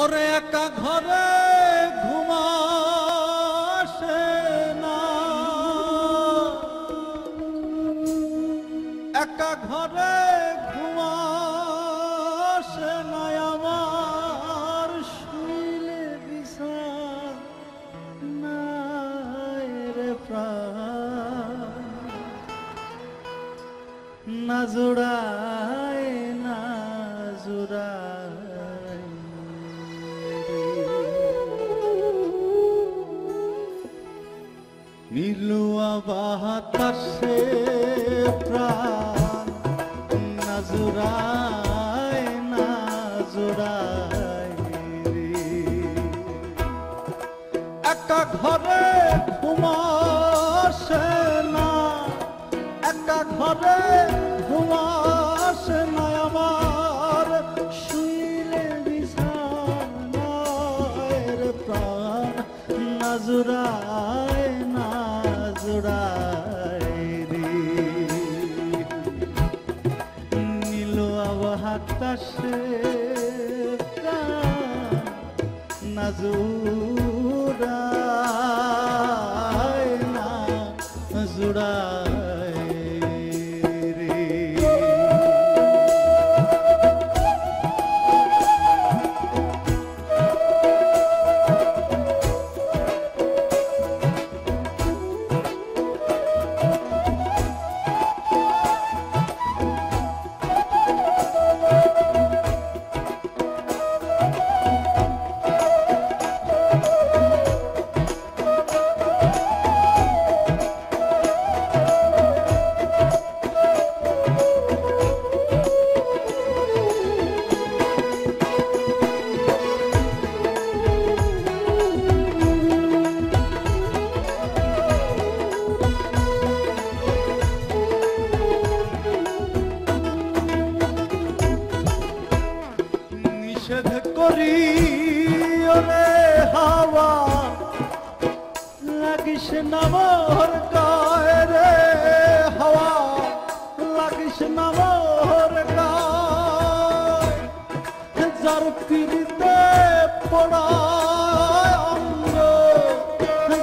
ওরে একা ঘরে ঘুমাসে না। একা ঘরে ঘুমাসে না আমার শুইলে বিছানায় প্রাণ। না জোড়ায় নীলুয়া বাতাসে প্রাণ না জোড়ায় না জোড়ায় রে। একা ঘরে ঘুমাসে না, একা ঘরে ঘুমাসে না। নাজুরায় নাজুরায় রে নীল আবাহাতাসে না নাজুরায় লাগিস না মোর রে হাওয়া, লাগিস না মোর গায়ে যার পিড়িতে পড়ায় অঙ্গ,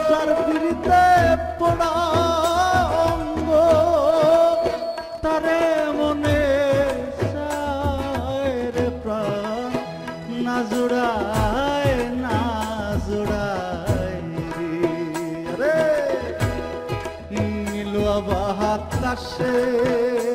যার পিড়িতে পড়ায় অঙ্গ, তারে মনে চায় রে প্রাণ, না জোড়ায় আসে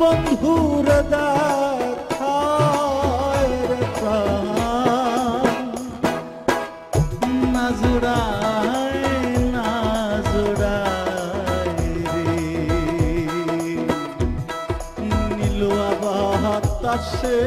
বন্ধুর দেখায় রে প্রাণ। না জুড়ায় না জুড়ায় রে। নীলুয়া বাতাসে